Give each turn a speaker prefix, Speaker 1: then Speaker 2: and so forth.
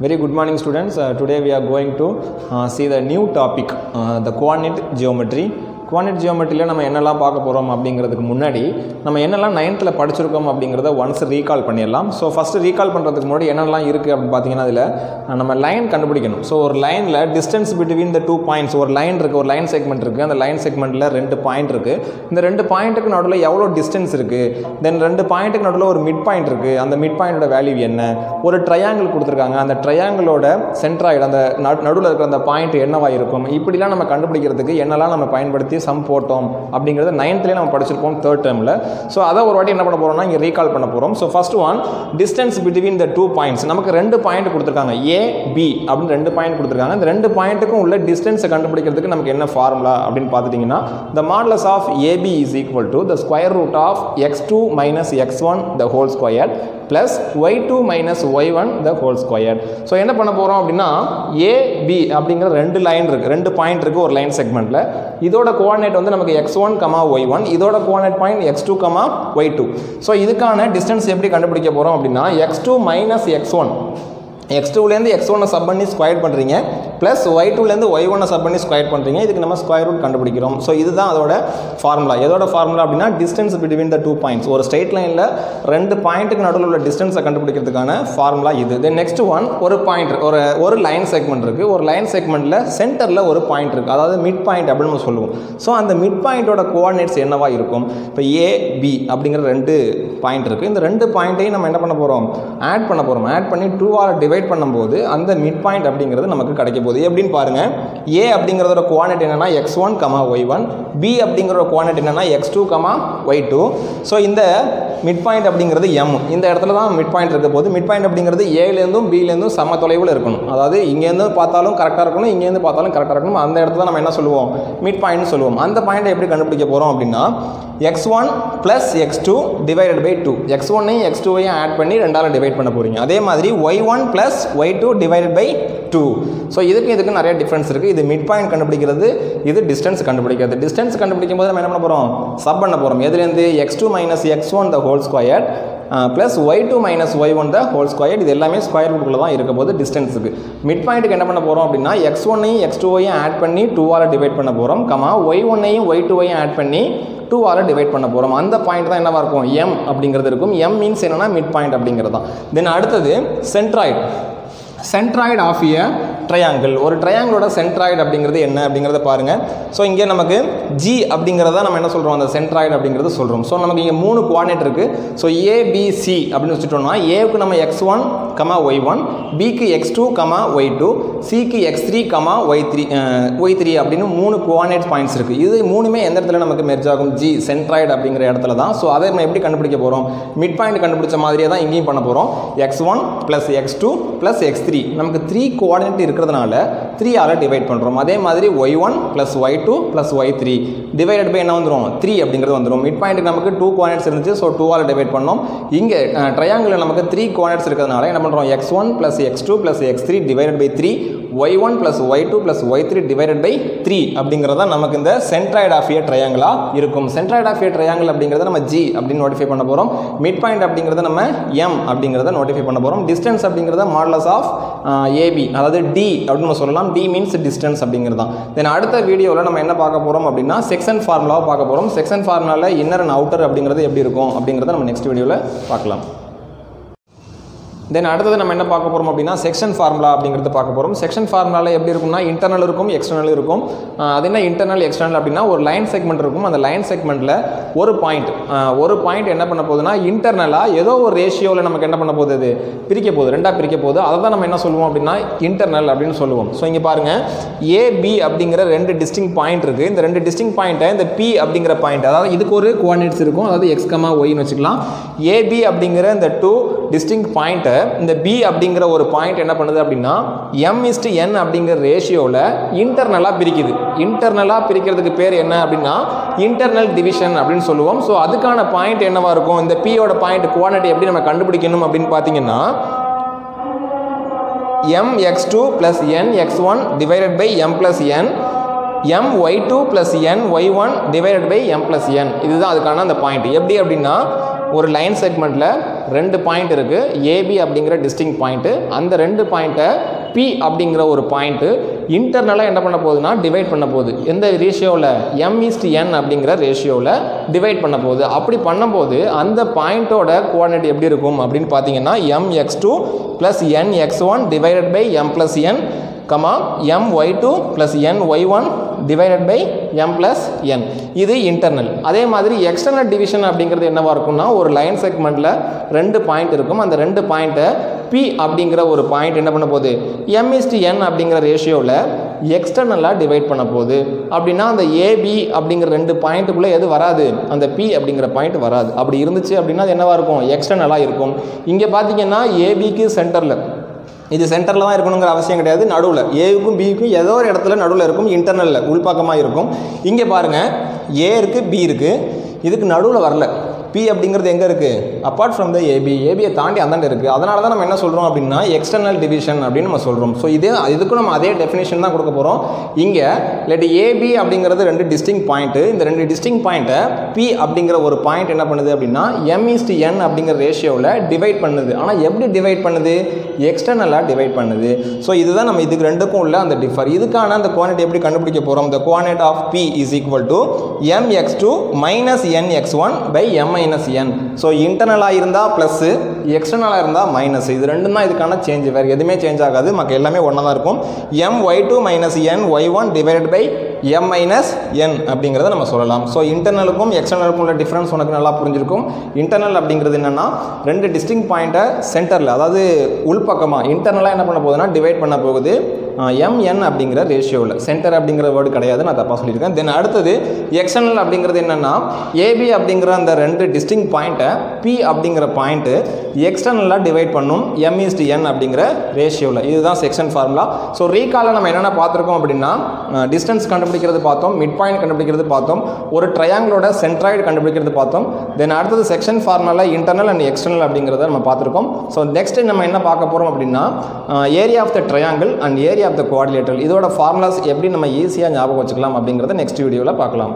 Speaker 1: Very good morning students. Uh, today we are going to uh, see the new topic, uh, the coordinate geometry. குவானிட் ஜியோமெட்ரியில் நம்ம என்னெல்லாம் பார்க்க போகிறோம் அப்படிங்கிறதுக்கு முன்னாடி நம்ம என்னெல்லாம் நைன்த்தில் படிச்சிருக்கோம் அப்படிங்கிறத ஒன்ஸ் ரீகால் பண்ணிடலாம். ஸோ ஃபஸ்ட்டு ரீகால் பண்ணுறதுக்கு முன்னாடி என்னெல்லாம் இருக்குது அப்படின்னு பார்த்தீங்கன்னா அதில் நம்ம லைன் கண்டுபிடிக்கணும். ஸோ ஒரு லைனில் distance between the two points ஒரு லைன் இருக்குது ஒரு லைன் செக்மெண்ட் இருக்குது அந்த லைன் செக்மெண்ட்டில் ரெண்டு பாயிண்ட் இருக்குது இந்த ரெண்டு பாயிண்ட்டுக்கு நடுவில் எவ்வளோ டிஸ்டன்ஸ் இருக்குது தென் ரெண்டு பாயிண்ட்டுக்கு நடுவில் ஒரு மிட் பாயிண்ட் இருக்குது அந்த மிட் பாயிண்டோட வேல்யூ என்ன? ஒரு ட்ரையாங்கிள் கொடுத்துருக்காங்க. அந்த ட்ரையாங்கிளோட சென்ட்ராய்டு அந்த நடுவில் இருக்கிற அந்த பாயிண்ட் என்னவாக இருக்கும்? இப்படிலாம் நம்ம கண்டுபிடிக்கிறதுக்கு என்னெல்லாம் நம்ம பயன்படுத்தி சம் போட்டோம் அப்படிங்கிறத நைன்த்லேயே நம்ம படிச்சிருப்போம் தேர்ட் டேர்மில் ஸோ அதை ஒரு வாட்டி என்ன பண்ண போகிறோம்னா இங்கே ரீகால் பண்ண போகிறோம் so first one distance between the two points நமக்கு ரெண்டு பாயிண்ட் கொடுத்துருக்காங்க. ஏ பி அப்படின்னு ரெண்டு பாயிண்ட் கொடுத்துருக்காங்க. இந்த ரெண்டு பாயிண்ட்டுக்கும் உள்ள டிஸ்டன்ஸை கண்டுபிடிக்கிறதுக்கு நமக்கு என்ன ஃபார்முலா அப்படின்னு பார்த்துட்டிங்கன்னா the modulus of AB is equal to the square root of x two minus x one the whole square plus y two minus y one the whole square so என்ன பண்ண போகிறோம் அப்படின்னா ஏபி அப்படிங்கிற ரெண்டு line இருக்குது ரெண்டு point இருக்குது ஒரு லைன் செக்மெண்ட்டில் இதோட கோஆர்டினேட் வந்து நமக்கு x one comma y one இதோட coordinate point x two comma y two so இதுக்கான டிஸ்டன்ஸ் எப்படி கண்டுபிடிக்க போகிறோம் அப்படின்னா x two minus x one x டூலேருந்து எக்ஸ் ஒன்னை சப் பண்ணி ஸ்கொயர் பண்ணுறீங்க ப்ளஸ் ஒய் டூலேருந்து ஒய் ஒன்னை சப் பண்ணி ஸ்கொயர் பண்ணுறீங்க இதுக்கு நம்ம ஸ்கொயர் ரூட் கண்டுபிடிக்கிறோம். ஸோ இதுதான் அதோட ஃபார்முலா எதோட ஃபார்முலா அப்படின்னா distance between the two points ஒரு ஸ்ட்ரெயிட் லைனில் ரெண்டு பாயிண்ட்டுக்கு நடுவில் உள்ள டிஸ்டன்ஸை கண்டுபிடிக்கிறதுக்கான ஃபார்முலா இது. தென் நெக்ஸ்ட் ஒன் ஒரு பாயிண்ட் ஒரு ஒரு லைன் செக்மெண்ட் இருக்குது ஒரு லைன் செக்மெண்ட்டில் சென்டரில் ஒரு பாயிண்ட் இருக்குது அதாவது மிட் பாயிண்ட் அப்படின்னு நம்ம சொல்லுவோம். ஸோ அந்த மிட் பாயிண்ட்டோட கோஆர்டினேட்ஸ் என்னவா இருக்கும்? இப்போ ஏ பி அப்படிங்கிற ரெண்டு பாயிண்ட் இருக்குது இந்த ரெண்டு பாயிண்ட்டையும் நம்ம என்ன பண்ண போகிறோம் ஆட் பண்ண போகிறோம் ஆட் பண்ணி டூவால் டிவைட் பண்ணும்போது அந்த மிட் பாயிண்ட் அப்படிங்கிறது நமக்கு கிடைக்க போகுது. எப்படின்னு பாருங்கள் ஏ அப்படிங்கிறதோட குவான்டிட்டி என்னன்னா x one comma y one B அப்படிங்கிற குவான்டிட்டி என்னென்னா x two comma y two so இந்த மிட் பாயிண்ட் அப்படிங்கிறது எம் இந்த இடத்துல தான் மிட் பாயிண்ட் இருக்க போது மிட் பாயிண்ட் அப்படிங்கிறது ஏலேருந்தும் பிலேருந்தும் சம தொலைவில் இருக்கணும். அதாவது இங்கேருந்து பார்த்தாலும் கரெக்டாக இருக்கணும் இங்கேருந்து பார்த்தாலும் கரெக்டாக இருக்கணும். அந்த இடத்துல நம்ம என்ன சொல்லுவோம்? மிட் பாயிண்ட் சொல்லுவோம். அந்த பாயிண்ட்டை எப்படி கண்டுபிடிக்க போகிறோம் அப்படின்னா x one plus x two divided by two x ஒன்னையும் எக்ஸ் டூவையும் ஆட் பண்ணி ரெண்டாவது டிவைட் பண்ண போகிறீங்க அதே மாதிரி y one plus y two divided by two so இதுக்கு இதுக்கு நிறைய டிஃப்ரென்ஸ் இருக்குது இது மிட் பாயிண்ட் கண்டுபிடிக்கிறது இது டிஸ்டன்ஸ் கண்டுபிடிக்கிறது. டிஸ்டன்ஸ் கண்டுபிடிக்கும் போது நம்ம என்ன பண்ண போகிறோம் சப் பண்ண போகிறோம் எதுலேருந்து? X two minus x one the whole square plus y two minus y one the whole square இது எல்லாமே ஸ்கொயர் ரூட்டுக்குள்ள தான் இருக்க போது டிஸ்டன்ஸுக்கு மிட் பாயிண்ட்டுக்கு என்ன பண்ண போகிறோம் அப்படின்னா எக்ஸ் ஒன்னையும் எக்ஸ் டூவையும் ஆட் பண்ணி டூவால் டிவைட் பண்ண போகிறோம் கமா ஒய் ஒன்னையும் ஒய் டூவையும் ஆட் பண்ணி டூவால் டிவைட் பண்ண போகிறோம் அந்த பாயிண்ட் தான் என்னவாக இருக்கும்? எம் அப்படிங்கிறது இருக்கும். எம் மீன்ஸ் என்னென்னா மிட் பாயிண்ட் அப்படிங்கிறது தான் தென் அடுத்தது centroid centroid of a triangle ஒரு ட்ரையாங்கிளோட சென்ட்ராய்டு அப்படிங்கிறது என்ன அப்படிங்கிறத பாருங்கள் ஸோ இங்கே நமக்கு ஜி அப்படிங்கிறத நம்ம என்ன சொல்கிறோம் அந்த சென்ட்ராய்டு அப்படிங்கிறது சொல்கிறோம் ஸோ நமக்கு இங்கே மூணு குவாடினேட் இருக்குது ஸோ ஏபிசி அப்படின்னு வச்சுட்டோம்னா ஏவுக்கு நம்ம x one comma y one பிக்கு x two comma y two சிக்கு x three comma y three y three அப்படின்னு மூணு குவாடினேட் பாயிண்ட்ஸ் இருக்குது இது மூணுமே எந்த இடத்துல நமக்கு மெர்ஜ் ஆகும்? ஜி சென்ட்ராய்டு அப்படிங்கிற இடத்துல தான். ஸோ அதை நம்ம எப்படி கண்டுபிடிக்க போகிறோம் மிட் பாயிண்ட் கண்டுபிடிச்ச மாதிரியே தான் இங்கேயும் பண்ண போகிறோம் x one plus x two plus x three நமக்கு த்ரீ கோஆர்டினேட் இருக்கிறதுனால த்ரீ ஆல் டிவைட் பண்ணுறோம் அதே மாதிரி y one plus y two plus y three divided by என்ன வந்துடும் த்ரீ அப்படிங்கிறது வந்துடும் மிட் பாயிண்ட்டுக்கு நமக்கு டூ குவானிட்ஸ் இருந்துச்சு. ஸோ டூ ஆல் டிவைட் பண்ணோம். இங்கே ட்ரையாங்கிள் நமக்கு த்ரீ குவானிட்ஸ் இருக்கிறதுனால என்ன பண்ணுறோம் x one plus x two plus x three divided by three y one plus y two plus y three divided by three அப்படிங்கிறது தான் நமக்கு இந்த சென்ட்ராய்ட் ஆஃப் ஏ ட்ரையாங்கிளாக இருக்கும். சென்ட்ராய்ட் ஆஃப் ஏ ட்ரையாங்கிள் அப்படிங்கிறத நம்ம ஜி அப்படின்னு நோட்டிஃபை பண்ண போகிறோம் மிட் பாயிண்ட் அப்படிங்கிறத நம்ம எம் அப்படிங்கிறத நோட்டிஃபை பண்ண போகிறோம் டிஸ்டன்ஸ் அப்படிங்கிறத மாடலஸ் ஆஃப் ஏபி அதாவது டி அப்படின்னு நம்ம சொல்லலாம். டி மீன்ஸ் டிஸ்டன்ஸ் அப்படிங்கிறது தான் தென் அடுத்த வீடியோவில் நம்ம என்ன பார்க்க போகிறோம் அப்படின்னா செக்ஷன் ஃபார்முலாவை பார்க்க போகிறோம் செக்ஷன் ஃபார்முலாவில் இன்னர் அண்ட் அவுட்டர் அப்படிங்கிறது எப்படி இருக்கும் அப்படிங்கிறத நம்ம நெக்ஸ்ட் வீடியோவில் பார்க்கலாம். தென் அடுத்தது நம்ம என்ன பார்க்க போகிறோம் அப்படின்னா செக்ஷன் ஃபார்முலா அப்படிங்கிறது பார்க்க போகிறோம் செக்ஷன் ஃபார்முலாவில் எப்படி இருக்கும்னா இன்டர்னல் இருக்கும் எக்ஸ்டர்னல் இருக்கும். அது என்ன இன்டர்னல் எக்ஸ்டர்னல் அப்படின்னா ஒரு லைன் செக்மெண்ட் இருக்கும். அந்த லைன் செக்மெண்ட்டில் ஒரு பாயிண்ட் ஒரு பாயிண்ட் என்ன பண்ண போகுதுன்னா இன்டர்னலாக ஏதோ ஒரு ரேஷியோவில் நமக்கு என்ன பண்ண போகுது அது? பிரிக்க போகுது. ரெண்டாக பிரிக்க போகுது. அதை தான் நம்ம என்ன சொல்லுவோம் அப்படின்னா இன்டர்னல் அப்படின்னு சொல்லுவோம். ஸோ இங்கே பாருங்கள் ஏபி அப்படிங்கிற ரெண்டு டிஸ்டிங் பாயிண்ட் இருக்குது இந்த ரெண்டு டிஸ்டிங் பாயிண்ட்டை இந்த பி அப்படிங்கிற பாயிண்ட் அதாவது இதுக்கு ஒரு கோஆர்டினேட்ஸ் இருக்கும். அதாவது எக்ஸ்கமா ஒய்னு வச்சுக்கலாம். ஏபி அப்படிங்கிற இந்த டூ டிஸ்டிங் பாயிண்ட்டை இந்த பி அப்படிங்கிற ஒரு பாயிண்ட் என்ன பண்ணுது அப்படின்னா எம் இஸ்டு என் அப்படிங்கிற ரேஷியோவில் இன்டர்னலாக பிரிக்குது. இன்டர்னலாக பிரிக்கிறதுக்கு பேர் என்ன அப்படின்னா இன்டர்னல் டிவிஷன் அப்படின்னு சொல்லுவோம். ஸோ அதுக்கான பாயிண்ட் என்னவாக இருக்கும்? இந்த பியோட பாயிண்ட் குவான்டிட்டி எப்படி நம்ம கண்டுபிடிக்கணும் அப்படின்னு பார்த்தீங்கன்னா m x two plus n x one divided by m plus n m y two plus n y one divided by m plus n இதுதான் அதுக்கான அந்த பாயிண்ட் எப்படி அப்படின்னா ஒரு லைன் செக்மெண்ட்டில் ரெண்டு பாயிண்ட் இருக்குது ஏபி அப்படிங்கிற டிஸ்டிங் பாயிண்ட்டு அந்த ரெண்டு பாயிண்ட்டை பி அப்படிங்கிற ஒரு பாயிண்ட்டு இன்டர்னலாக என்ன பண்ண போகுதுன்னா டிவைட் பண்ண போகுது. எந்த ரேஷியோவில் எம் ஈஸ்ட் என் அப்படிங்கிற ரேஷியோவில் டிவைட் பண்ண போகுது. அப்படி பண்ணும்போது அந்த பாயிண்ட்டோட கோஆர்டினேட் எப்படி இருக்கும் அப்படின்னு பார்த்தீங்கன்னா m x two plus n x one divided by m plus n comma m y two plus n y one divided by m plus n இது இன்டர்னல் அதே மாதிரி எக்ஸ்டர்னல் டிவிஷன் அப்படிங்கிறது என்னவாக இருக்கும்னா ஒரு லைன் செக்மெண்ட்டில் ரெண்டு பாயிண்ட் இருக்கும். அந்த ரெண்டு பாயிண்ட்டை பி அப்படிங்கிற ஒரு பாயிண்ட் என்ன பண்ண போகுது? எம் இஸ்டி என் அப்படிங்கிற ரேஷியோவில் எக்ஸ்டர்னலாக டிவைட் பண்ண போகுது. அப்படின்னா அந்த ஏபி அப்படிங்கிற ரெண்டு பாயிண்ட்டுக்குள்ளே எது வராது? அந்த பி அப்படிங்கிற பாயிண்ட் வராது. அப்படி இருந்துச்சு அப்படின்னா அது என்னவாக இருக்கும்? எக்ஸ்டர்னலாக இருக்கும். இங்கே பார்த்தீங்கன்னா ஏபிக்கு சென்டரில் இது சென்டரில் தான் இருக்கணுங்கிற அவசியம் கிடையாது. நடுவில் ஏவுக்கும் பிக்கும் ஏதோ ஒரு இடத்துல நடுவில் இருக்கும் இன்டர்னலில் உள்பக்கமாக இருக்கும். இங்கே பாருங்கள் ஏ இருக்குது பி இருக்குது இதுக்கு நடுவில் வரல. பி அப்படிங்கிறது எங்கே இருக்குது அப்பார்ட் ஃப்ரம் த ஏபி ஏபியை தாண்டி அந்தாண்ட இருக்குது அதனால தான் நம்ம என்ன சொல்கிறோம் அப்படின்னா எக்ஸ்டர்னல் டிவிஷன் அப்படின்னு நம்ம சொல்கிறோம் ஸோ இதே இதுக்கும் நம்ம அதே டெஃபினேஷன் தான் கொடுக்க போகிறோம் இங்கே இல்லாட்டி ஏபி அப்படிங்கிறது ரெண்டு டிஸ்டிங் பாயிண்ட்டு இந்த ரெண்டு டிஸ்டிங் பாயிண்ட்டை பி அப்படிங்கிற ஒரு பாயிண்ட் என்ன பண்ணுது அப்படின்னா எம் இஸ்டி என் அப்படிங்கிற ரேஷியோவில் டிவைட் பண்ணுது. ஆனால் எப்படி டிவைட் பண்ணுது? எக்ஸ்டர்னலாக டிவைட் பண்ணுது. ஸோ இதுதான் நம்ம இதுக்கு ரெண்டுக்கும் உள்ள அந்த டிஃபர் இதுக்கான அந்த குவான்டிட்டி எப்படி கண்டுபிடிக்க போகிறோம் இந்த quantity of P is equal to m x two minus n x one by m minus n so இன்டர்னலாக இருந்தால் ப்ளஸ்ஸு எக்ஸ்டர்னலாக இருந்தால் மைனஸ் இது ரெண்டும் தான் இதுக்கான சேஞ்ச் வேறு எதுவுமே சேஞ்ச் ஆகாது. மற்ற எல்லாமே ஒன்றா தான் இருக்கும். M y two minus n y one divided by m minus n அப்படிங்கிறத நம்ம சொல்லலாம். ஸோ இன்டர்னலுக்கும் எக்ஸ்டர்னலுக்கும் உள்ள டிஃப்ரென்ஸ் உனக்கு நல்லா புரிஞ்சிருக்கும். இன்டர்னல் அப்படிங்கிறது என்னென்னா ரெண்டு டிஸ்டிங் பாயிண்ட்டை சென்டரில் அதாவது உள்பக்கமாக இன்டர்னலாக என்ன பண்ண போகுதுன்னா டிவைட் பண்ண போகுது. எம்என் அப்படிங்கிற ரேஷியோவில் சென்டர் அப்படிங்கிற வேர்டு கிடையாது நான் தப்பாக சொல்லியிருக்கேன். தென் அடுத்தது எக்ஸ்டர்னல் அப்படிங்கிறது என்னென்னா ஏபி அப்படிங்கிற அந்த ரெண்டு டிஸ்டிங் பாயிண்ட்டை பி அப்படிங்கிற பாயிண்ட்டு எக்ஸ்டர்னலாக டிவைட் பண்ணும் எம் இஸ்ட் என் அப்படிங்கிற ரேஷியோவில் இதுதான் செக்ஷன் ஃபார்முலா ஸோ ரீகாலில் நம்ம என்னென்ன பார்த்துருக்கோம் அப்படின்னா டிஸ்டன்ஸ் கண்டுபிடிக்கிறது பார்த்தோம் மிட் பாயிண்ட் கண்டுபிடிக்கிறது பார்த்தோம் ஒரு ட்ரையாங்கிளோட சென்ட்ராய்டு கண்டுபிடிக்கிறது பார்த்தோம். தென் அடுத்தது section formula internal and external அப்படிங்கிறத நம்ம பார்த்துருக்கோம். ஸோ நெக்ஸ்ட் நம்ம என்ன பார்க்க போகிறோம் அப்படின்னா area of the triangle and area of the quadrilateral இதோட ஃபார்முலாஸ் எப்படி நம்ம ஈஸியாக ஞாபகம் வச்சுக்கலாம் அப்படிங்கிறத நெக்ஸ்ட் வீடியோவில் பார்க்கலாம்.